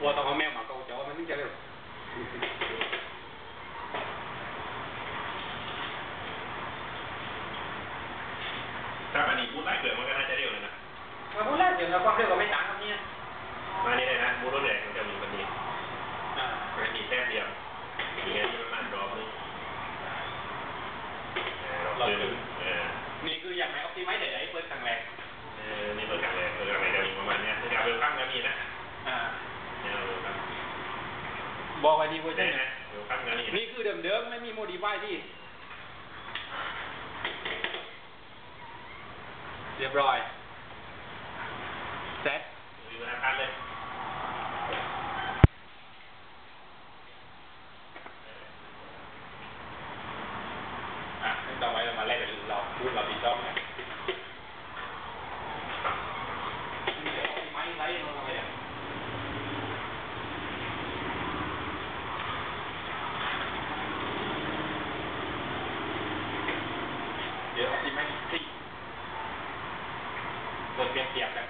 วัวต้องเอาแมวมาเกาจอมันถึงจะเร็วถ้ามันนี่พูดหลายเกิดมันก็น่าจะเร็วเลยนะมาพูดแล้วเดี๋ยวเราความเร็วก็ไม่ต่างกับเนี่ยมานี่เลยนะมูรถแดงมันจะมีมันนี้อ่ามันมีแต้มเดียวมีแค่ที่มันมันรอบนึงรอบนึงเออนี่คืออย่าง บอกไว้ดีเวอร์ชัใช่นไหมเปิดข้างก็มีนี่คือเดิมๆไม่มีโมดิฟายที่ เรียบร้อยเซ็ตมีธนาคารเลยอะนี่ต่อไปเรามาแลกกันเราพูดเราดีต้องนะนี่เดี๋ยวเอาไม้ไล่ลงมาเลยอะเดี๋ยวเอาที่ไม่สี่กด เปรียบเทียบกัน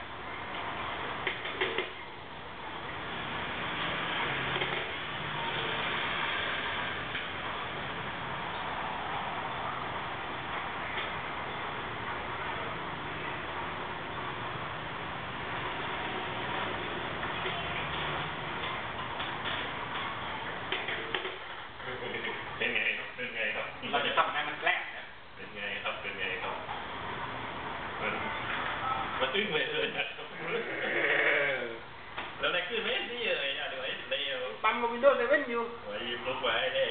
เป็นไงครับเป็นไงครับ เราจะทำให้มันแกล้งนะ เป็นไงครับเป็นไงครับมัน มันอึ้งเลยเลยนะครับแล้วได้ขึ้นไหมนี่เอ่ยอะเดี๋ยวไอ้เดี๋ยวปั๊มกับวินโดว์เซเว่นอยู่ไว้ลุกไว้ได้